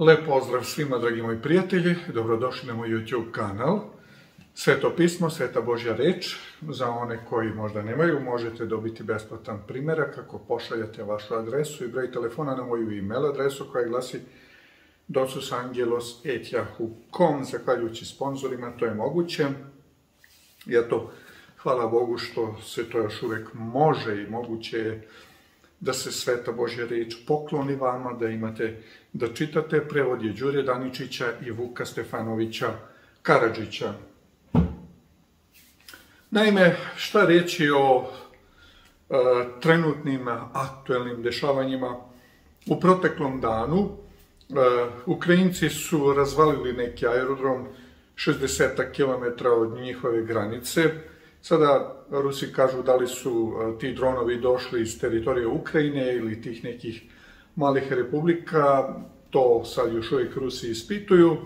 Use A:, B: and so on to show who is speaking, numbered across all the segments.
A: Lep pozdrav svima, dragi moji prijatelji. Dobrodošli na moj YouTube kanal. Sveto pismo, Sveta Božja reč. Za one koji možda nemaju, možete dobiti besplatan primjerak ako pošaljate vašu adresu i broj telefona na moju e-mail adresu koja glasi dosusangelos.yahoo.com. Zahvaljujući sponsorima to je moguće. I eto, hvala Bogu što se to još uvek može i moguće je da se Sveta Božja reč pokloni vama, da imate, da čitate prevod je Đure Daničića i Vuka Stefanovića Karadžića. Naime, šta reći o e, trenutnim aktuelnim dešavanjima u proteklom danu, e, Ukrajinci su razvalili neki aerodrom 60 km od njihove granice, Sada Rusi kažu da li su e, ti dronovi došli iz teritorije Ukrajine ili tih nekih malih republika, to sad još uvijek Rusi ispituju.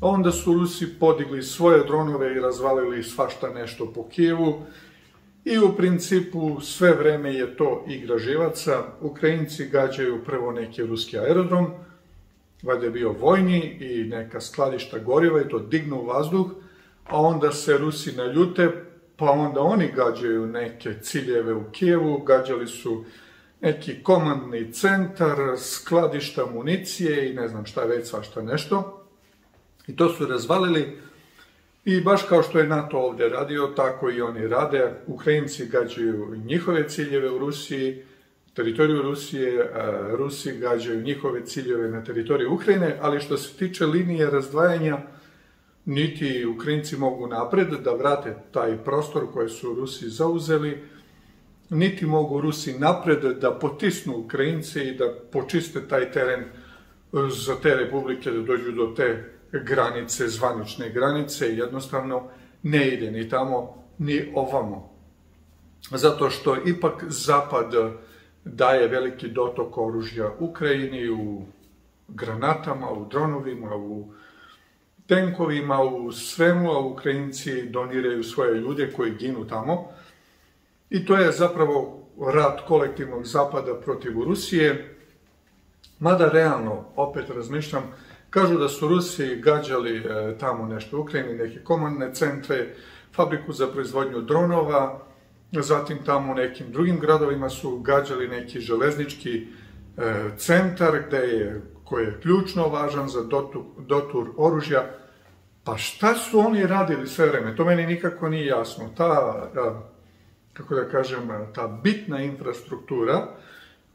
A: Onda su Rusi podigli svoje dronove i razvalili svašta nešto po Kijevu. I u principu sve vreme je to igra živaca. Ukrajinci gađaju prvo neki ruski aerodrom, valjda je bio vojni i neka skladišta goriva i to dignu u vazduh, a onda se Rusi naljute, pa onda oni gađaju neke ciljeve u Kijevu, gađali su neki komandni centar, skladišta municije i ne znam šta već svašta nešto. I to su razvalili i baš kao što je NATO ovdje radio, tako i oni rade. Ukrajinci gađaju njihove ciljeve u Rusiji, teritoriju Rusije, Rusi gađaju njihove ciljeve na teritoriju Ukrajine, ali što se tiče linije razdvajanja, niti Ukrajinci mogu napred da vrate taj prostor koje su Rusi zauzeli, niti mogu Rusi napred da potisnu Ukrajince i da počiste taj teren za te republike da dođu do te granice, zvanične granice, jednostavno ne ide ni tamo, ni ovamo. Zato što ipak Zapad daje veliki dotok oružja Ukrajini u granatama, u dronovima, u tenkovima, u svemu, a Ukrajinci doniraju svoje ljude koji ginu tamo. I to je zapravo rat kolektivnog zapada protiv Rusije. Mada realno, opet razmišljam, kažu da su Rusi gađali e, tamo nešto u Ukrajini, neke komandne centre, fabriku za proizvodnju dronova, zatim tamo u nekim drugim gradovima su gađali neki železnički e, centar gde je, koji je ključno važan za dotur, dotur oružja, Pa šta su oni radili sve vreme? To meni nikako nije jasno. Ta, kako da kažem, ta bitna infrastruktura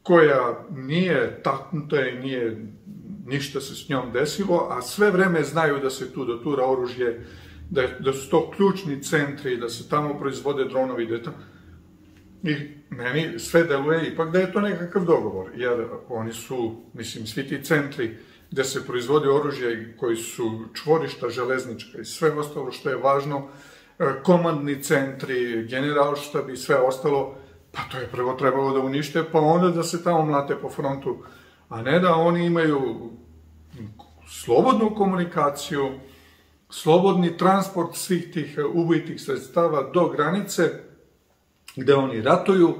A: koja nije taknuta i nije ništa se s njom desilo, a sve vreme znaju da se tu dotura oružje, da, da su to ključni centri, da se tamo proizvode dronovi, da to... I meni sve deluje ipak da je to nekakav dogovor, jer oni su, mislim, svi ti centri gde se proizvode oružje koji su čvorišta železnička i sve ostalo što je važno, komandni centri, generalštab i sve ostalo, pa to je prvo trebalo da unište, pa onda da se tamo mlate po frontu, a ne da oni imaju slobodnu komunikaciju, slobodni transport svih tih ubojitih sredstava do granice, gde oni ratuju,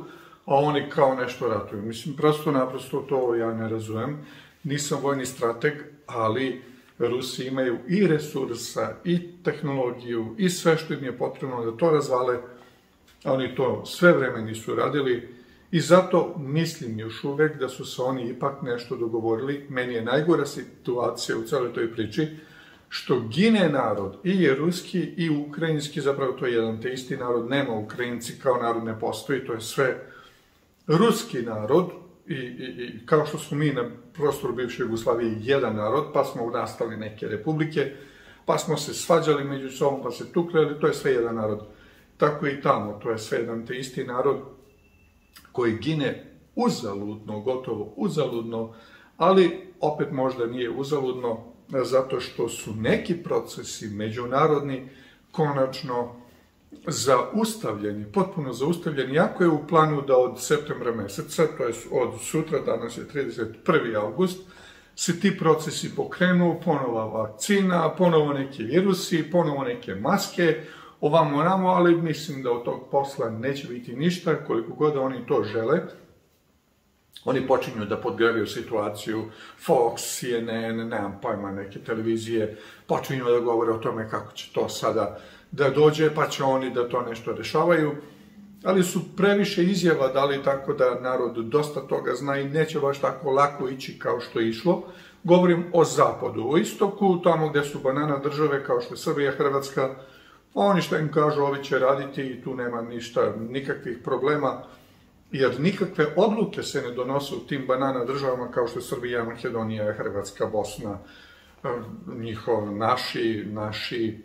A: a oni kao nešto ratuju. Mislim, prosto naprosto to ja ne razumem nisam vojni strateg, ali Rusi imaju i resursa, i tehnologiju, i sve što im je potrebno da to razvale, a oni to sve vreme nisu radili i zato mislim još uvek da su se oni ipak nešto dogovorili. Meni je najgora situacija u celoj toj priči, što gine narod, i je ruski i ukrajinski, zapravo to je jedan te isti narod, nema Ukrajinci kao narod ne postoji, to je sve ruski narod, i, i, i kao što smo mi na prostoru bivše Jugoslavije jedan narod, pa smo nastali neke republike, pa smo se svađali među sobom, pa se tukli, ali to je sve jedan narod. Tako i tamo, to je sve jedan te isti narod koji gine uzaludno, gotovo uzaludno, ali opet možda nije uzaludno, zato što su neki procesi međunarodni konačno zaustavljeni, potpuno zaustavljeni, jako je u planu da od septembra meseca, to je od sutra, danas je 31. august, se ti procesi pokrenu, ponova vakcina, ponovo neki virusi, ponovo neke maske, ovamo namo, ali mislim da od tog posla neće biti ništa, koliko god da oni to žele. Oni počinju da podgravaju situaciju, Fox, CNN, nemam pojma, neke televizije, počinju da govore o tome kako će to sada da dođe, pa će oni da to nešto rešavaju. Ali su previše izjava dali tako da narod dosta toga zna i neće baš tako lako ići kao što je išlo. Govorim o zapadu, o istoku, tamo gde su banana države kao što je Srbija, Hrvatska, oni što im kažu, ovi će raditi i tu nema ništa, nikakvih problema jer nikakve odluke se ne donose u tim banana državama kao što je Srbija, Makedonija, Hrvatska, Bosna, njihov, naši, naši,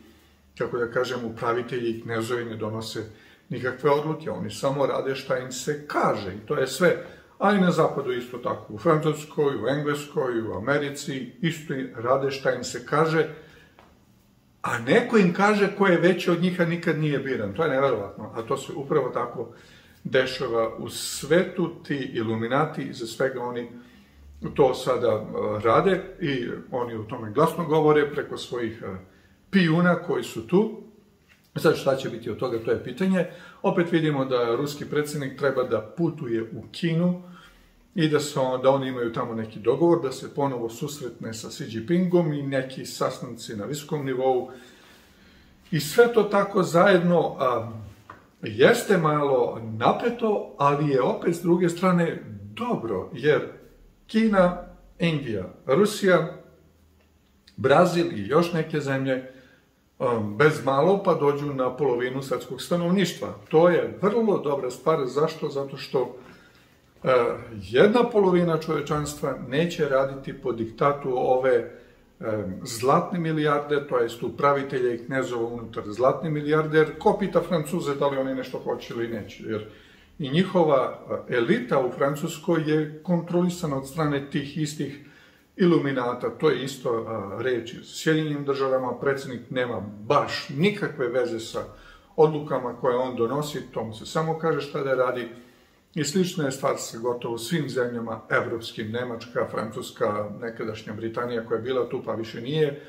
A: kako da kažem, upravitelji i knezovi ne donose nikakve odluke, oni samo rade šta im se kaže i to je sve. A i na zapadu isto tako, u Francuskoj, u Engleskoj, u Americi, isto rade šta im se kaže, a neko im kaže ko je veći od njih, nikad nije biran. To je neverovatno, a to se upravo tako dešava u svetu, ti iluminati, iza svega oni to sada uh, rade i oni o tome glasno govore preko svojih uh, pijuna koji su tu. Sad šta će biti od toga, to je pitanje. Opet vidimo da ruski predsjednik treba da putuje u Kinu i da, se da oni imaju tamo neki dogovor, da se ponovo susretne sa Xi Jinpingom i neki sastanci na visokom nivou. I sve to tako zajedno a, jeste malo napeto, ali je opet s druge strane dobro, jer Kina, Indija, Rusija, Brazil i još neke zemlje bez malo pa dođu na polovinu svetskog stanovništva. To je vrlo dobra stvar. Zašto? Zato što uh, jedna polovina čovečanstva neće raditi po diktatu ove zlatne milijarde, to jest upravitelja i knezova unutar zlatne milijarde, jer ko pita Francuze da li oni nešto hoće ili neće, jer i njihova elita u Francuskoj je kontrolisana od strane tih istih iluminata, to je isto reč. S Sjedinjenim državama predsednik nema baš nikakve veze sa odlukama koje on donosi, to mu se samo kaže šta da radi, I slična je stvar sa gotovo svim zemljama evropskim, Nemačka, Francuska, nekadašnja Britanija koja je bila tu pa više nije,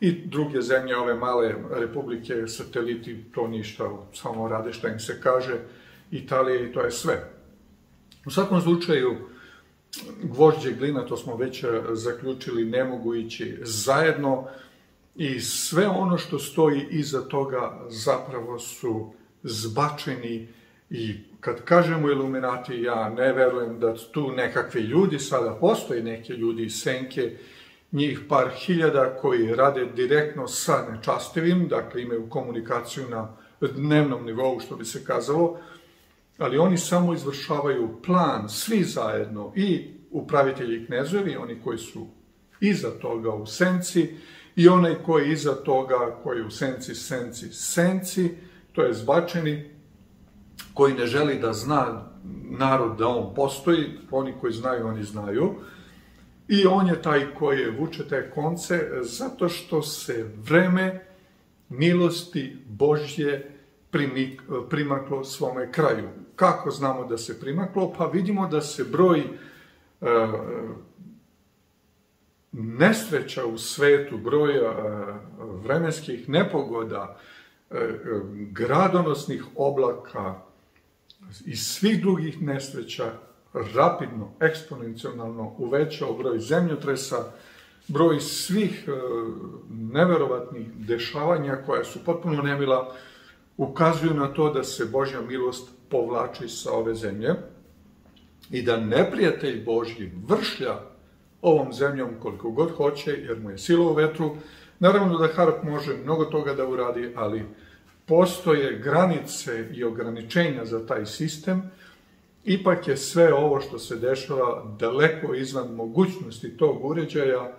A: i druge zemlje, ove male republike, sateliti, to ništa, samo rade šta im se kaže, Italije i to je sve. U svakom slučaju, gvožđe glina, to smo već e, zaključili, ne mogu ići zajedno. I sve ono što stoji iza toga zapravo su zbačeni. I kad kažemo iluminati, ja ne verujem da tu nekakvi ljudi, sada postoji neke ljudi iz Senke, njih par hiljada koji rade direktno sa nečastivim, dakle imaju komunikaciju na dnevnom nivou, što bi se kazalo, ali oni samo izvršavaju plan, svi zajedno, i upravitelji knezovi, oni koji su iza toga u senci, i onaj koji je iza toga, koji je u senci, senci, senci, to je zbačeni, koji ne želi da zna narod da on postoji, oni koji znaju, oni znaju, i on je taj koji vuče te konce zato što se vreme milosti Božje primaklo svome kraju. Kako znamo da se primaklo? Pa vidimo da se broj uh, nesreća u svetu, broj uh, vremenskih nepogoda, uh, gradonosnih oblaka, i svih drugih nesreća rapidno, eksponencijalno uvećao broj zemljotresa, broj svih e, neverovatnih dešavanja koja su potpuno nemila, ukazuju na to da se Božja milost povlači sa ove zemlje i da neprijatelj Božji vršlja ovom zemljom koliko god hoće, jer mu je sila u vetru. Naravno da Harp može mnogo toga da uradi, ali postoje granice i ograničenja za taj sistem, ipak je sve ovo što se dešava daleko izvan mogućnosti tog uređaja,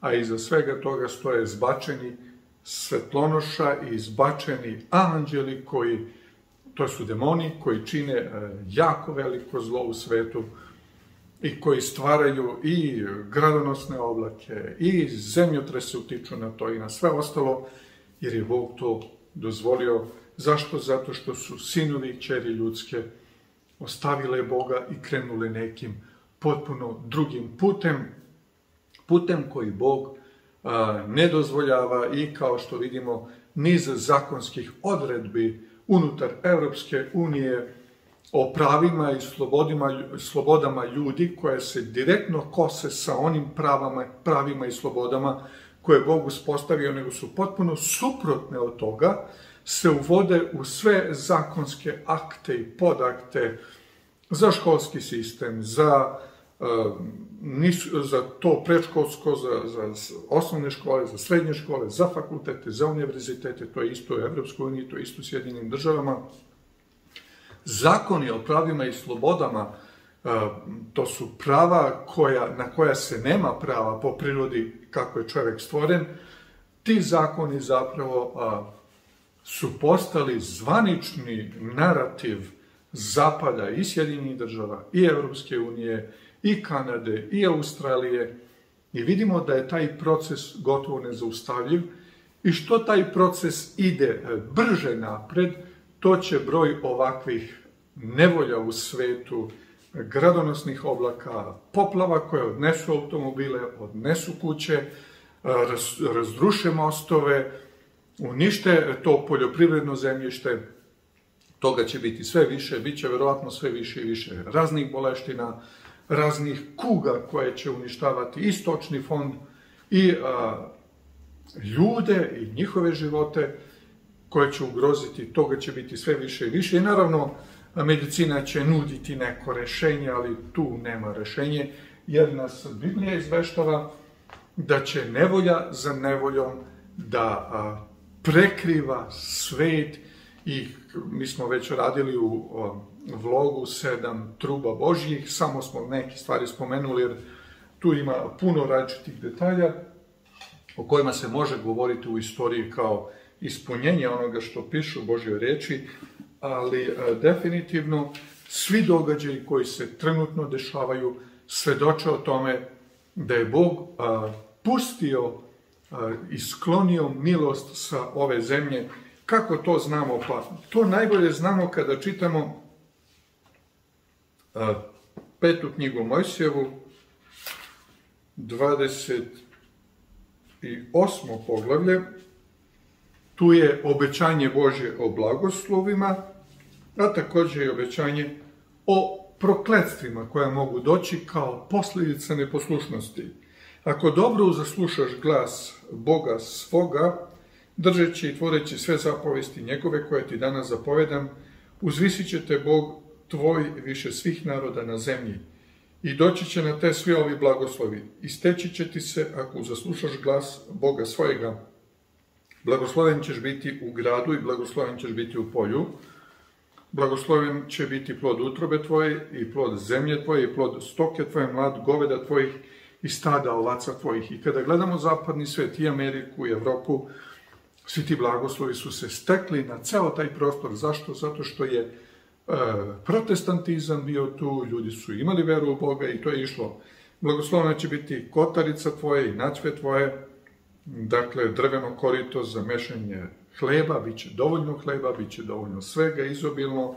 A: a iza svega toga stoje zbačeni svetlonoša i izbačeni anđeli koji, to su demoni, koji čine e, jako veliko zlo u svetu i koji stvaraju i gradonosne oblake i zemljotrese utiču na to i na sve ostalo, jer je Bog to dozvolio. Zašto? Zato što su sinovi i čeri ljudske ostavile Boga i krenule nekim potpuno drugim putem, putem koji Bog a, ne dozvoljava i kao što vidimo niz zakonskih odredbi unutar Evropske unije o pravima i slobodama ljudi koje se direktno kose sa onim pravima i slobodama koje je Bog uspostavio, nego su potpuno suprotne od toga, se uvode u sve zakonske akte i podakte za školski sistem, za, uh, za to predškolsko, za, za osnovne škole, za srednje škole, za fakultete, za univerzitete, to je isto u Evropskoj uniji, to je isto u Sjedinim državama. Zakoni o pravima i slobodama, uh, to su prava koja, na koja se nema prava po prirodi kako je čovjek stvoren, ti zakoni zapravo su postali zvanični narativ Zapada i Sjedinjenih država, i Evropske unije, i Kanade, i Australije. I vidimo da je taj proces gotovo nezaustavljiv i što taj proces ide e, brže napred, to će broj ovakvih nevolja u svetu, gradonosnih oblaka, poplava koje odnesu automobile, odnesu kuće, razdruše mostove, unište to poljoprivredno zemljište, toga će biti sve više, bit će verovatno sve više i više raznih boleština, raznih kuga koje će uništavati i stočni fond i ljude i njihove živote koje će ugroziti, toga će biti sve više i više. I naravno medicina će nuditi neko rešenje, ali tu nema rešenje, jer nas Biblija izveštava da će nevolja za nevoljom da prekriva svet i mi smo već radili u vlogu sedam truba Božjih, samo smo neke stvari spomenuli jer tu ima puno različitih detalja o kojima se može govoriti u istoriji kao ispunjenje onoga što pišu Božjoj reči, ali definitivno svi događaji koji se trenutno dešavaju svedoče o tome da je Bog pustio i sklonio milost sa ove zemlje. Kako to znamo? Pa to najbolje znamo kada čitamo petu knjigu Mojsijevu, 28. poglavlje, tu je obećanje Božje o blagoslovima, a takođe i obećanje o prokledstvima koja mogu doći kao posljedica neposlušnosti. Ako dobro zaslušaš glas Boga svoga, držeći i tvoreći sve zapovesti njegove koje ti danas zapovedam, uzvisit će te Bog tvoj više svih naroda na zemlji i doći će na te svi ovi blagoslovi. Isteći će ti se ako zaslušaš glas Boga svojega. Blagosloven ćeš biti u gradu i blagosloven ćeš biti u polju. Blagosloven će biti plod utrobe tvoje i plod zemlje tvoje i plod stoke tvoje, mlad goveda tvojih i stada ovaca tvojih. I kada gledamo zapadni svet i Ameriku i Evropu, svi ti blagoslovi su se stekli na ceo taj prostor. Zašto? Zato što je protestantizam bio tu, ljudi su imali veru u Boga i to je išlo. Blagoslovena će biti kotarica tvoje i načve tvoje, dakle drveno korito za mešanje hleba, bit će dovoljno hleba, bit će dovoljno svega, izobilno.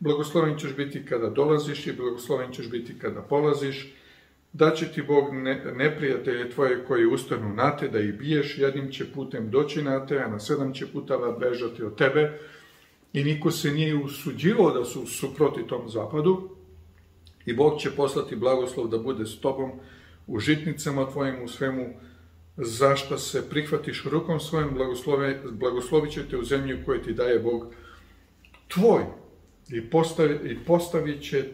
A: Blagosloven ćeš biti kada dolaziš i blagosloven ćeš biti kada polaziš da će ti Bog ne, neprijatelje tvoje koji ustanu na te, da ih biješ, jednim će putem doći na te, a na sedam će putava bežati od tebe. I niko se nije usuđivao da su suproti tom zapadu. I Bog će poslati blagoslov da bude s tobom u žitnicama tvojim, u svemu zašta se prihvatiš rukom svojim, blagoslovit će te u zemlju koju ti daje Bog tvoj. I postavi, i postavit će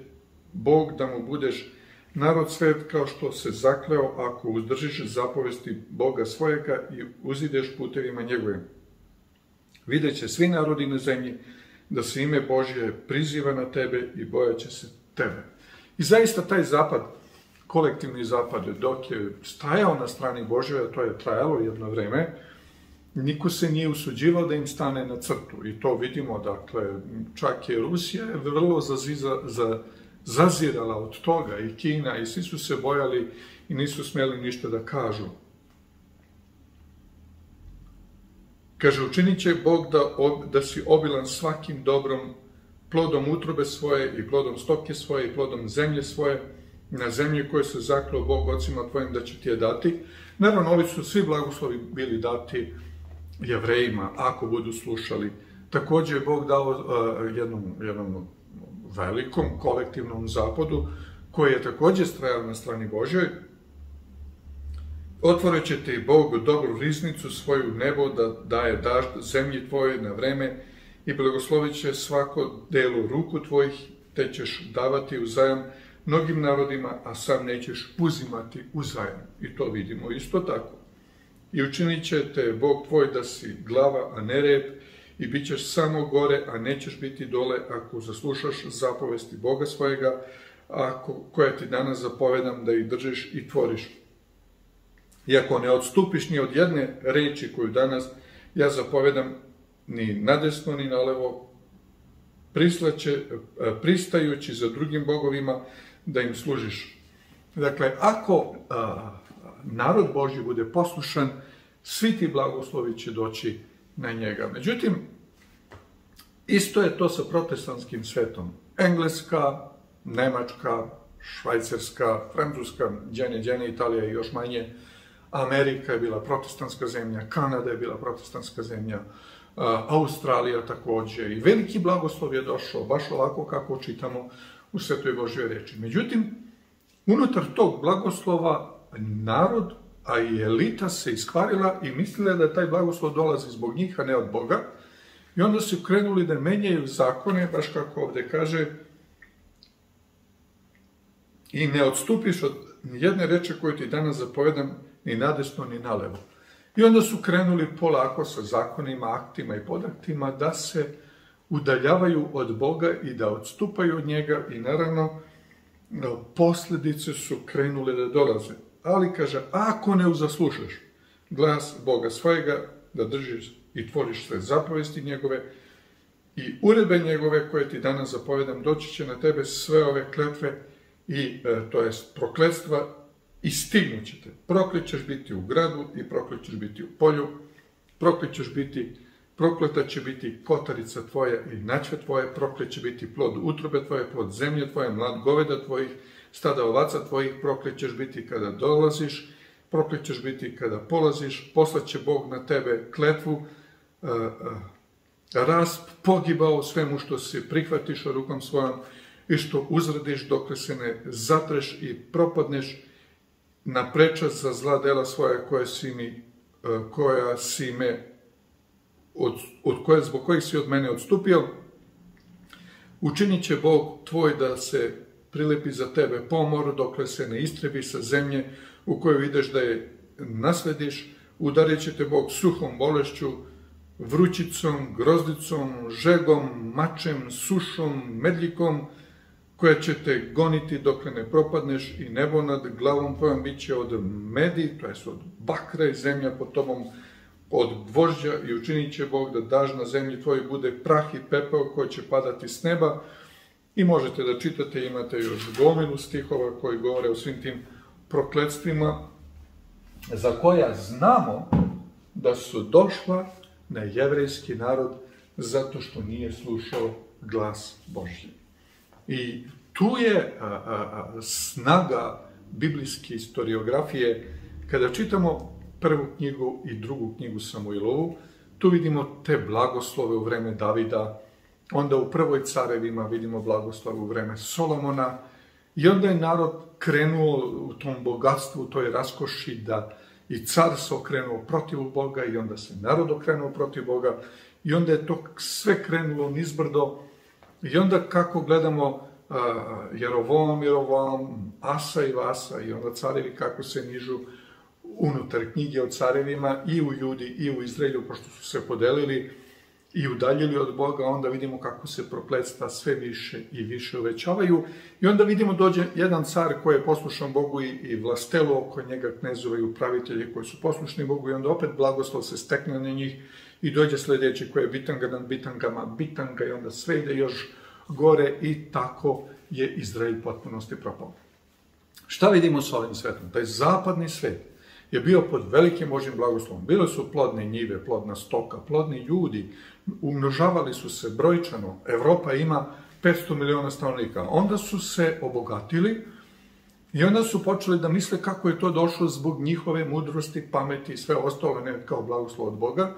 A: Bog da mu budeš narod svet kao što se zakleo ako uzdržiš zapovesti Boga svojega i uzideš putevima njegovim. Videće svi narodi na zemlji da se ime Božje priziva na tebe i bojaće se tebe. I zaista taj zapad, kolektivni zapad, dok je stajao na strani Božje, to je trajalo jedno vreme, niko se nije usuđivao da im stane na crtu. I to vidimo, dakle, čak je Rusija vrlo zaziza, za, zazirala od toga i Kina i svi su se bojali i nisu smeli ništa da kažu. Kaže, učinit će Bog da, da si obilan svakim dobrom plodom utrobe svoje i plodom stoke svoje i plodom zemlje svoje, na zemlji koje se zaklao Bog ocima tvojim da će ti je dati. Naravno, ovi su svi blagoslovi bili dati jevrejima, ako budu slušali. Takođe je Bog dao uh, jednom, jednom velikom kolektivnom zapadu, koji je takođe strajao na strani Božjoj, Otvorit će ti Bog dobru riznicu svoju nebo da daje dažd zemlji tvoje na vreme i blagoslovit će svako delo ruku tvojih, te ćeš davati u zajam mnogim narodima, a sam nećeš uzimati u zajam. I to vidimo isto tako. I učinit će te Bog tvoj da si glava, a ne rep, i bit ćeš samo gore, a nećeš biti dole ako zaslušaš zapovesti Boga svojega, ako, koja ti danas zapovedam da ih držiš i tvoriš. I ako ne odstupiš ni od jedne reči koju danas ja zapovedam, ni nadesno ni nalevo, prislaće, pristajući za drugim bogovima da im služiš. Dakle, ako a, narod Božji bude poslušan, svi ti blagoslovi će doći na njega. Međutim, isto je to sa protestantskim svetom. Engleska, Nemačka, Švajcarska, Francuska, džene, džene, Italija i još manje, Amerika je bila protestantska zemlja, Kanada je bila protestantska zemlja, Australija takođe i veliki blagoslov je došao, baš ovako kako čitamo u Svetoj Božjoj reči. Međutim, unutar tog blagoslova narod, a i elita se iskvarila i mislila da taj blagoslov dolazi zbog njih, a ne od Boga, i onda su krenuli da menjaju zakone, baš kako ovde kaže, i ne odstupiš od jedne reče koju ti danas zapovedam, ni nadesno, ni nalevo. I onda su krenuli polako sa zakonima, aktima i podaktima da se udaljavaju od Boga i da odstupaju od njega i naravno posledice su krenule da dolaze. Ali kaže, ako ne uzaslušaš glas Boga svojega, da držiš i tvoriš sve zapovesti njegove i uredbe njegove koje ti danas zapovedam, doći će na tebe sve ove kletve i e, to jest prokletstva i stignut ćete. Proklet ćeš biti u gradu i proklet ćeš biti u polju, proklet ćeš biti, prokleta će biti kotarica tvoja i načve tvoje, proklet će biti plod utrobe tvoje, plod zemlje tvoje, mlad goveda tvojih, stada ovaca tvojih, proklet ćeš biti kada dolaziš, proklet ćeš biti kada polaziš, poslaće Bog na tebe kletvu, uh, uh, rasp pogibao svemu što se prihvatiš rukom svojom i što uzradiš dok se ne zatreš i propadneš, na prečac za zla dela svoja koja si mi, e, koja si me, od, od koje, zbog kojih si od mene odstupio, učinit će Bog tvoj da se prilepi za tebe pomor, dokle se ne istrebi sa zemlje u kojoj ideš da je naslediš, udarit će te Bog suhom bolešću, vrućicom, grozdicom, žegom, mačem, sušom, medljikom, koja će te goniti dok ne propadneš i nebo nad glavom tvojom bit će od medi, to je od bakra i zemlja pod tobom od gvožđa i učinit će Bog da daž na zemlji tvoj bude prah i pepeo koji će padati s neba i možete da čitate, imate još gomilu stihova koji govore o svim tim prokletstvima za koja znamo da su došla na jevrejski narod zato što nije slušao glas Božji. I tu je snaga biblijske historiografije. Kada čitamo prvu knjigu i drugu knjigu Samuilovu, tu vidimo te blagoslove u vreme Davida, onda u prvoj carevima vidimo blagoslove u vreme Solomona, i onda je narod krenuo u tom bogatstvu, u toj raskoši da i car se okrenuo protiv Boga i onda se narod okrenuo protiv Boga. I onda je to sve krenulo nizbrdo I onda kako gledamo uh, Jerovom, Jerovom, Asa i Vasa i onda carevi kako se nižu unutar knjige o carevima i u Judi i u Izraelju, pošto su se podelili i udaljili od Boga, onda vidimo kako se prokletstva sve više i više uvećavaju. I onda vidimo dođe jedan car koji je poslušan Bogu i, i vlastelo oko njega knezove i upravitelje koji su poslušni Bogu i onda opet blagoslov se stekne na njih i dođe sledeći koji je bitanga nad bitangama, bitanga i onda sve ide još gore i tako je Izrael potpunosti propao. Šta vidimo s ovim svetom? Taj zapadni svet je bio pod velikim Božim blagoslovom. Bile su plodne njive, plodna stoka, plodni ljudi, umnožavali su se brojčano. Evropa ima 500 miliona stanovnika. Onda su se obogatili i onda su počeli da misle kako je to došlo zbog njihove mudrosti, pameti i sve ostalo ne kao blagoslov od Boga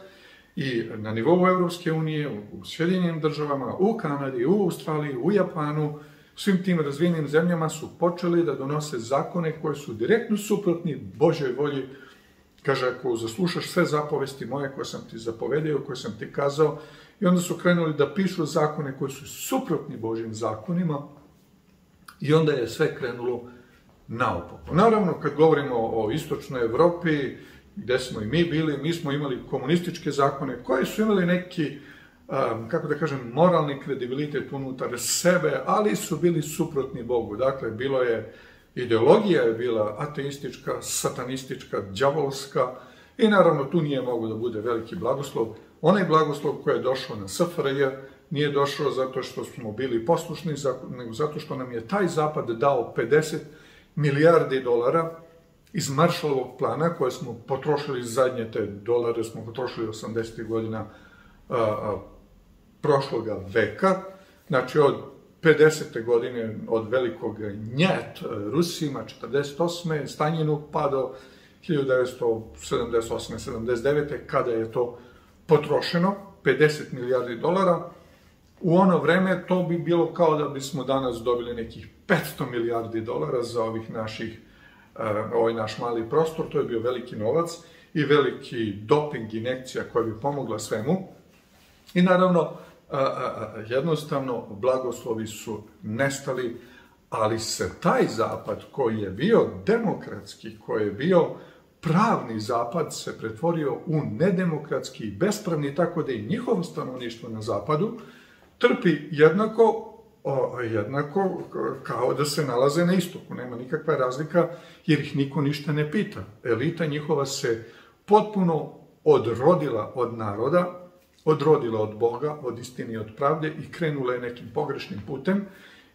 A: i na nivou Evropske unije, u Sjedinjenim državama, u Kanadi, u Australiji, u Japanu, svim tim razvijenim zemljama su počeli da donose zakone koje su direktno suprotni Božoj volji. Kaže, ako zaslušaš sve zapovesti moje koje sam ti zapovedio, koje sam ti kazao, i onda su krenuli da pišu zakone koji su suprotni Božim zakonima, i onda je sve krenulo naopako. Naravno, kad govorimo o istočnoj Evropi, gde smo i mi bili, mi smo imali komunističke zakone koji su imali neki, um, kako da kažem, moralni kredibilitet unutar sebe, ali su bili suprotni Bogu. Dakle, bilo je, ideologija je bila ateistička, satanistička, džavolska i naravno tu nije mogo da bude veliki blagoslov. Onaj blagoslov koji je došao na SFRJ nije došao zato što smo bili poslušni, nego zato što nam je taj zapad dao 50 milijardi dolara iz Marshallovog plana koje smo potrošili zadnje te dolare, smo potrošili 80. godina a, a, prošloga veka, znači od 50. godine od velikog njet Rusima, 48. Stanjinu, pa do 1978. 79. kada je to potrošeno, 50 milijardi dolara, u ono vreme to bi bilo kao da bismo danas dobili nekih 500 milijardi dolara za ovih naših, ovaj naš mali prostor, to je bio veliki novac i veliki doping inekcija koja bi pomogla svemu. I naravno, uh, uh, jednostavno, blagoslovi su nestali, ali se taj zapad koji je bio demokratski, koji je bio pravni zapad se pretvorio u nedemokratski i bespravni, tako da i njihovo stanovništvo na zapadu trpi jednako o, jednako kao da se nalaze na istoku. Nema nikakva razlika jer ih niko ništa ne pita. Elita njihova se potpuno odrodila od naroda, odrodila od Boga, od istine i od pravde i krenula je nekim pogrešnim putem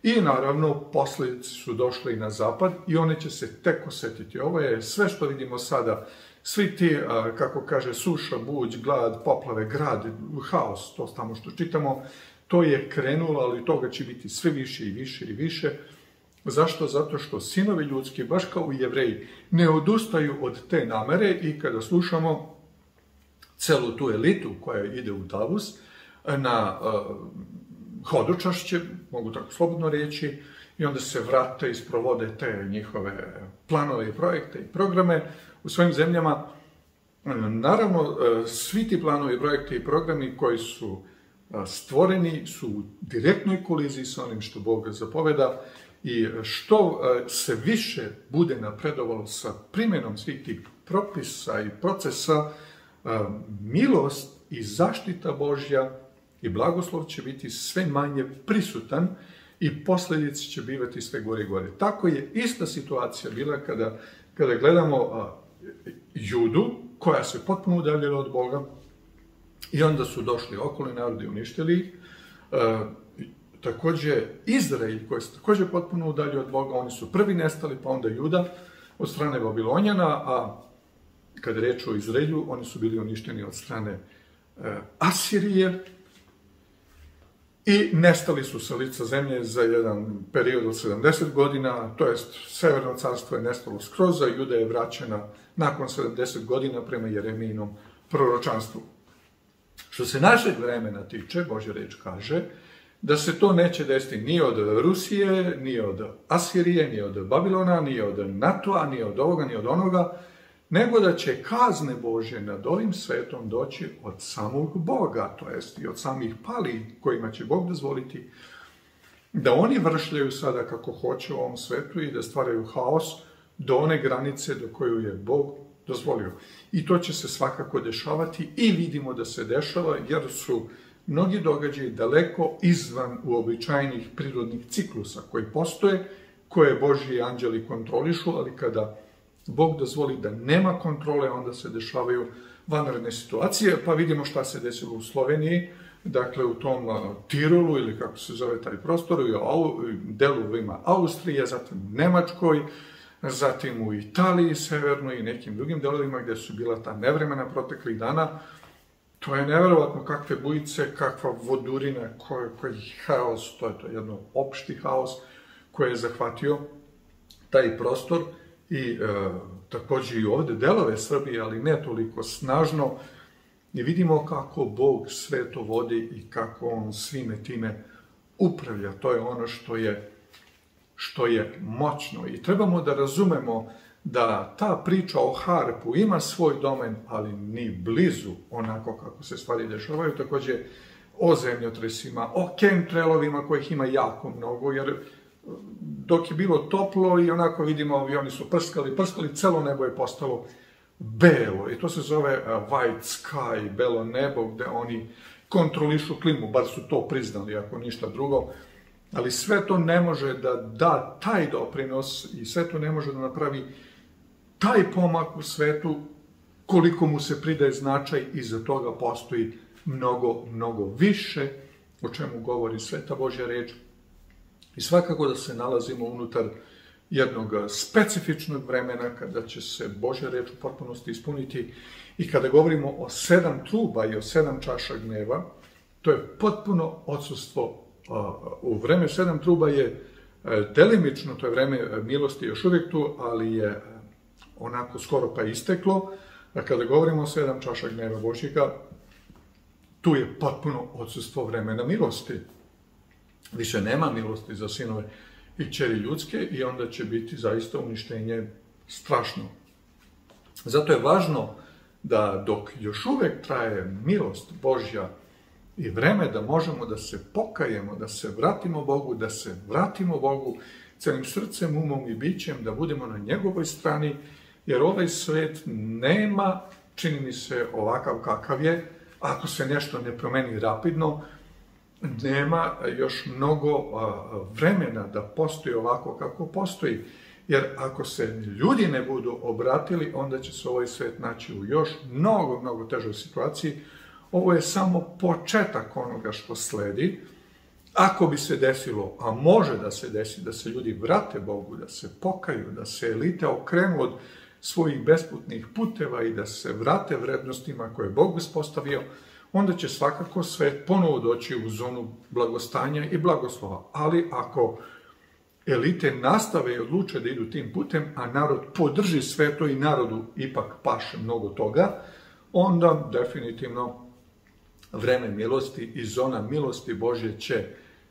A: i naravno posledice su došle i na zapad i one će se tek osetiti. Ovo je sve što vidimo sada, svi ti, kako kaže, suša, buđ, glad, poplave, grad, haos, to tamo što čitamo, To je krenulo, ali toga će biti sve više i više i više. Zašto? Zato što sinovi ljudski, baš kao i jevreji, ne odustaju od te namere i kada slušamo celu tu elitu koja ide u Davus na uh, hodočašće, mogu tako slobodno reći, i onda se vrate i sprovode te njihove planove i projekte i programe u svojim zemljama. Naravno, svi ti planovi, projekte i programi koji su stvoreni su u direktnoj koliziji sa onim što Bog zapoveda i što se više bude napredovalo sa primjenom svih tih propisa i procesa, milost i zaštita Božja i blagoslov će biti sve manje prisutan i posljedice će bivati sve gore i gore. Tako je ista situacija bila kada, kada gledamo Judu, koja se potpuno udaljila od Boga, I onda su došli okolni narodi uništili ih. E, takođe, Izrael, koji se takođe potpuno udalji od Boga, oni su prvi nestali, pa onda Juda od strane Babilonjana, a kada reč o Izraelju, oni su bili uništeni od strane e, Asirije i nestali su sa lica zemlje za jedan period od 70 godina, to jest Severno carstvo je nestalo skroz, a Juda je vraćena nakon 70 godina prema Jeremijinom proročanstvu. Što se našeg vremena tiče, Božja reč kaže, da se to neće desiti ni od Rusije, ni od Asirije, ni od Babilona, ni od NATO-a, ni od ovoga, ni od onoga, nego da će kazne Božje nad ovim svetom doći od samog Boga, to jest i od samih pali kojima će Bog dozvoliti da oni vršljaju sada kako hoće u ovom svetu i da stvaraju haos do one granice do koju je Bog dozvolio. I to će se svakako dešavati i vidimo da se dešava jer su mnogi događaji daleko izvan uobičajenih prirodnih ciklusa koji postoje, koje Božji anđeli kontrolišu, ali kada Bog dozvoli da nema kontrole, onda se dešavaju vanredne situacije, pa vidimo šta se desilo u Sloveniji, dakle u tom Tirolu ili kako se zove taj prostor, u delu ima Austrije, zatim Nemačkoj, zatim u Italiji severnoj i nekim drugim delovima gde su bila ta nevremena proteklih dana, to je neverovatno kakve bujice, kakva vodurina, koji, koji haos, to je to jedno opšti haos koji je zahvatio taj prostor i e, takođe i ovde delove Srbije, ali ne toliko snažno, i vidimo kako Bog sve to vodi i kako On svime time upravlja. To je ono što je, što je moćno. I trebamo da razumemo da ta priča o harpu ima svoj domen, ali ni blizu onako kako se stvari dešavaju. Takođe, o zemljotresima, o chemtrailovima kojih ima jako mnogo, jer dok je bilo toplo i onako vidimo avioni su prskali, prskali, celo nebo je postalo belo i to se zove white sky, belo nebo, gde oni kontrolišu klimu, bar su to priznali, ako ništa drugo, ali sve to ne može da da taj doprinos i sve to ne može da napravi taj pomak u svetu koliko mu se pridaje značaj i za toga postoji mnogo, mnogo više o čemu govori Sveta Božja reč. I svakako da se nalazimo unutar jednog specifičnog vremena kada će se Božja reč u potpunosti ispuniti i kada govorimo o sedam truba i o sedam čaša gneva, to je potpuno odsustvo. U vreme sedam truba je e, delimično, to je vreme milosti još uvijek tu, ali je e, onako skoro pa isteklo. A kada govorimo o sedam čaša gneva Božjega, tu je potpuno odsustvo vremena milosti. Više nema milosti za sinove i čeri ljudske i onda će biti zaista uništenje strašno. Zato je važno da dok još uvek traje milost Božja i vreme da možemo da se pokajemo, da se vratimo Bogu, da se vratimo Bogu celim srcem, umom i bićem, da budemo na njegovoj strani, jer ovaj svet nema, čini mi se, ovakav kakav je, ako se nešto ne promeni rapidno, nema još mnogo vremena da postoji ovako kako postoji. Jer ako se ljudi ne budu obratili, onda će se ovaj svet naći u još mnogo, mnogo težoj situaciji. Ovo je samo početak onoga što sledi. Ako bi se desilo, a može da se desi, da se ljudi vrate Bogu, da se pokaju, da se elite okrenu od svojih besputnih puteva i da se vrate vrednostima koje je Bog uspostavio, onda će svakako svet ponovo doći u zonu blagostanja i blagoslova. Ali ako elite nastave i odluče da idu tim putem, a narod podrži sve to i narodu ipak paše mnogo toga, onda definitivno vreme milosti i zona milosti Božje će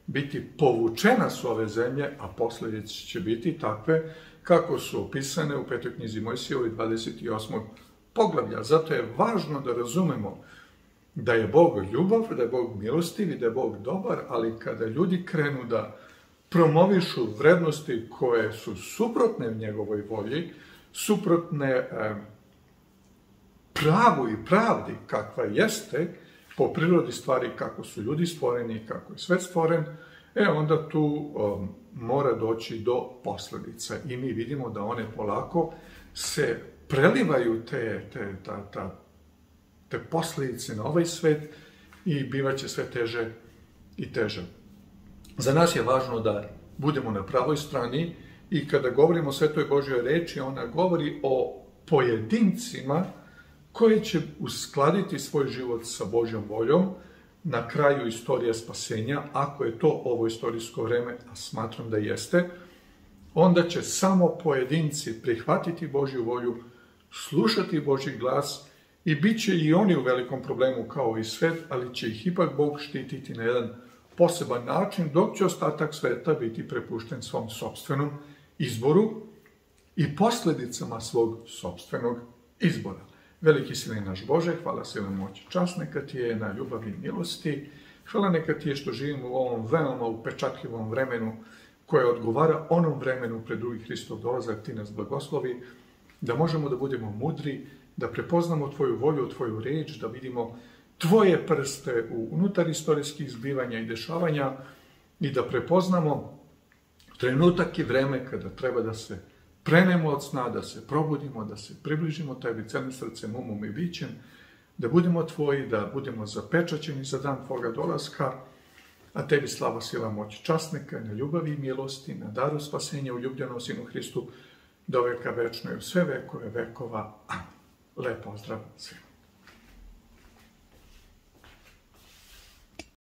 A: biti povučena s ove zemlje, a posledice će biti takve kako su opisane u petoj knjizi Mojsijevi 28. poglavlja. Zato je važno da razumemo da je Bog ljubav, da je Bog milostiv i da je Bog dobar, ali kada ljudi krenu da promovišu vrednosti koje su suprotne njegovoj volji, suprotne e, pravu i pravdi kakva jeste, po prirodi stvari kako su ljudi stvoreni, kako je svet stvoren, e onda tu um, mora doći do posledica. I mi vidimo da one polako se prelivaju te, te, ta, ta te posledice na ovaj svet i bivaće sve teže i teže. Za nas je važno da budemo na pravoj strani i kada govorimo o Svetoj Božjoj reči, ona govori o pojedincima koji će uskladiti svoj život sa Božjom voljom na kraju istorije spasenja, ako je to ovo istorijsko vreme, a smatram da jeste, onda će samo pojedinci prihvatiti Božju volju, slušati Božji glas i bit će i oni u velikom problemu kao i svet, ali će ih ipak Bog štititi na jedan poseban način, dok će ostatak sveta biti prepušten svom sobstvenom izboru i posledicama svog sobstvenog izbora. Veliki si naš Bože, hvala vam moći čas, neka ti je na ljubavi i milosti, hvala neka ti je što živimo u ovom veoma upečatljivom vremenu koje odgovara onom vremenu pred drugi Hristov dolazak, ti nas blagoslovi, da možemo da budemo mudri, da prepoznamo Tvoju volju, Tvoju reč, da vidimo Tvoje prste u unutar istorijskih zbivanja i dešavanja i da prepoznamo trenutak i vreme kada treba da se prenemo od sna, da se probudimo, da se približimo Tebi celim srcem, umom i bićem, da budemo Tvoji, da budemo zapečaćeni za dan Tvoga dolaska, a Tebi slava, sila, moć, čast neka na ljubavi i milosti, na daru spasenja u ljubljenom Sinu Hristu, do veka večno i u sve vekove vekova. Amen. Lep pozdrav svima.